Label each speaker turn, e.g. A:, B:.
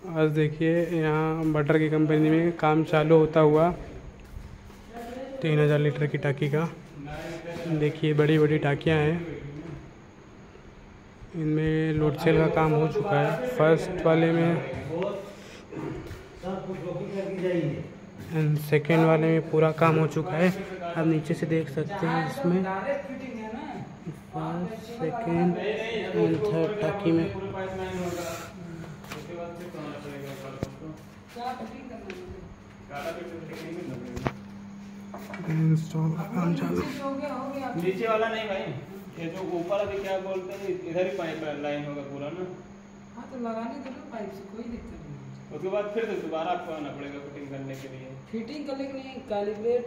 A: आज देखिए, यहाँ बटर की कंपनी में काम चालू होता हुआ तीन हज़ार लीटर की टाकी का। देखिए बड़ी बड़ी टाकियाँ हैं। इनमें लोड सेल का काम हो चुका है। फ़र्स्ट वाले में एंड सेकेंड वाले में पूरा काम हो चुका है। आप नीचे से देख सकते हैं इसमें। फ़र्स्ट सेकेंड एंड थर्ड टाकी में। इंस्टॉल का काम चालू।
B: नीचे वाला नहीं भाई ये जो ऊपर अभी क्या बोलते हैं इधर ही पाइप लाइन होगा पूरा ना।
C: हाँ तो लगाने दो ना पाइप से कोई दिक्कत नहीं
B: उसके बाद फिर से दोबारा आपको आना पड़ेगा फिटिंग करने के लिए।
C: फिटिंग करने के लिए कैलिब्रेट